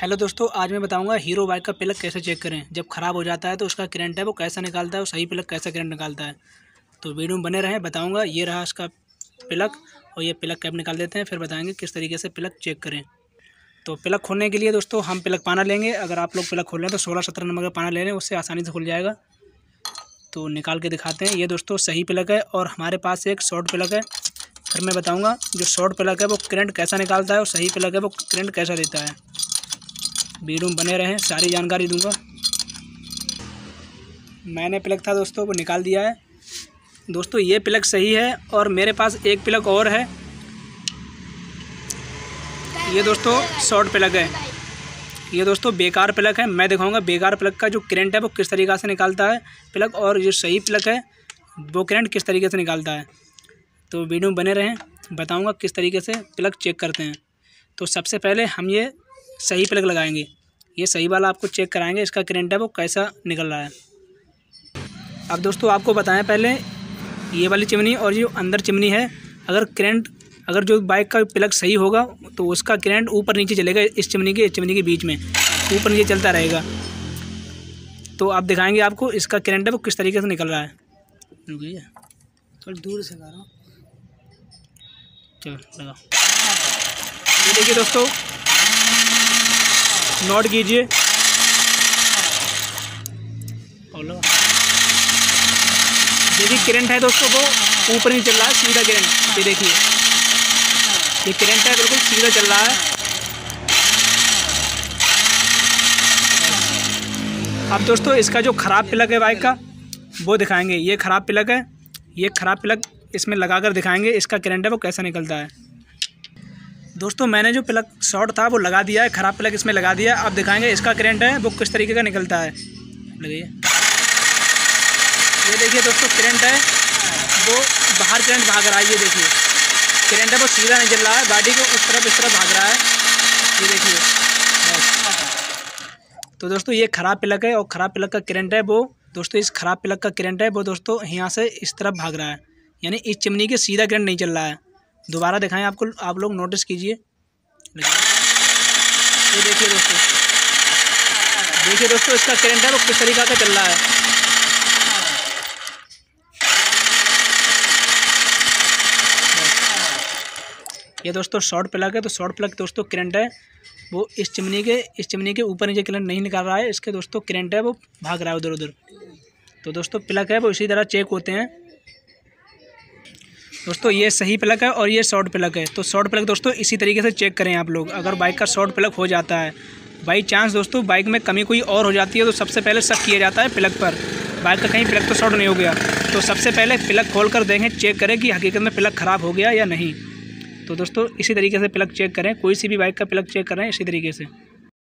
Hello दोस्तों, आज मैं बताऊँगा हीरो बाइक का प्लग कैसे चेक करें। जब ख़राब हो जाता है तो उसका करंट है, वो कैसा निकालता है और सही प्लग कैसा करंट निकालता है। तो वीडियो में बने रहें, बताऊँगा ये रहा इसका प्लग और ये प्लग कैप निकाल देते हैं, फिर बताएँगे किस तरीके से प्लग चेक करें। तो प्लग खोलने के लिए दोस्तों, हम प्लग पाना लेंगे। अगर आप लोग प्लग खोल लें तो सोलह सत्रह नंबर का पाना ले लें, उससे आसानी से खुल जाएगा। तो निकाल के दिखाते हैं, ये दोस्तों सही प्लग है और हमारे पास एक शॉर्ट प्लग है। फिर मैं बताऊँगा जो शॉर्ट प्लग है, वो करंट कैसा निकालता है और सही प्लग है, वो करंट कैसा देता है। वीडियो में बने रहें सारी जानकारी दूँगा। मैंने प्लग था दोस्तों, वो निकाल दिया है। दोस्तों, ये प्लग सही है और मेरे पास एक प्लग और है। ये दोस्तों, शॉर्ट प्लग है। ये दोस्तों, बेकार प्लग है। मैं दिखाऊँगा बेकार प्लग का जो करंट है, वो किस तरीक़े से निकालता है प्लग और जो सही प्लग है, वो करंट किस तरीके से निकालता है। तो वीडियो बने रहें, बताऊँगा किस तरीके से प्लग चेक करते हैं। तो सबसे पहले हम ये सही प्लग लगाएँगे। ये सही वाला आपको चेक कराएँगे, इसका करंट है, वो कैसा निकल रहा है। अब दोस्तों, आपको बताएँ पहले, ये वाली चिमनी और जो अंदर चिमनी है, अगर करंट अगर जो बाइक का प्लग सही होगा तो उसका करंट ऊपर नीचे चलेगा इस चिमनी के, इस चिमनी के बीच में, ऊपर नीचे चलता रहेगा। तो आप दिखाएँगे आपको, इसका करंट है, वो किस तरीके से निकल रहा है। रुकिए दूर से रहा हूँ। चलो लगा देखिए दोस्तों नोट कीजिए। देखिए करंट है दोस्तों वो ऊपर नहीं चल रहा है सीधा करंट ये देखिए। ये करंट है बिल्कुल सीधा चल रहा है। अब दोस्तों इसका जो ख़राब प्लग है बाइक का वो दिखाएँगे। ये ख़राब प्लग है ये ख़राब प्लग इसमें लगा कर दिखाएँगे इसका करंट है वो कैसा निकलता है। दोस्तों, मैंने जो प्लग शॉर्ट था, वो लगा दिया है, ख़राब प्लग इसमें लगा दिया अब दिखाएँगे, इसका करंट है, वो किस तरीके का निकलता है? लगाइए। ये देखिए दोस्तों, करंट है, वो बाहर करंट भाग रहा है, ये देखिए। करंट है, वो सीधा नहीं चल रहा है, गाड़ी को उस तरफ़, इस तरफ़ भाग रहा है। ये देखिए। तो दोस्तों, ये ख़राब प्लग है और ख़राब प्लग का करंट है, वो दोस्तों, इस ख़राब प्लग का करंट है, वो दोस्तों, यहाँ से इस तरफ़ भाग रहा है। यानी इस चिमनी के सीधा करंट नहीं चल रहा है। दोबारा दिखाएँ आपको, आप लोग नोटिस कीजिए। ये देखिए दोस्तों। देखिए दोस्तों, इसका करंट है वो किस तरीका का चल रहा है। ये दोस्तों शॉर्ट प्लग है तो शॉर्ट प्लग दोस्तों करंट है। वो इस चिमनी के, इस चिमनी के ऊपर नीचे करंट नहीं निकाल रहा है। इसके दोस्तों करंट है, वो भाग रहा है उधर उधर तो दोस्तों प्लग है, वो इसी तरह चेक होते हैं। दोस्तों, ये सही प्लग है और ये शॉर्ट प्लग है। तो शॉर्ट प्लग दोस्तों, इसी तरीके से चेक करें आप लोग। अगर बाइक का शॉर्ट प्लग हो जाता है बाई चांस दोस्तों बाइक में कमी कोई और हो जाती है तो सबसे पहले शक किया जाता है प्लग पर। बाइक का कहीं प्लग तो शॉर्ट नहीं हो गया। तो सबसे पहले प्लग खोल कर देखें चेक करें कि हकीकत में प्लग ख़राब हो गया या नहीं। तो दोस्तों, इसी तरीके से प्लग चेक करें। कोई सी भी बाइक का प्लग चेक करें, इसी तरीके से।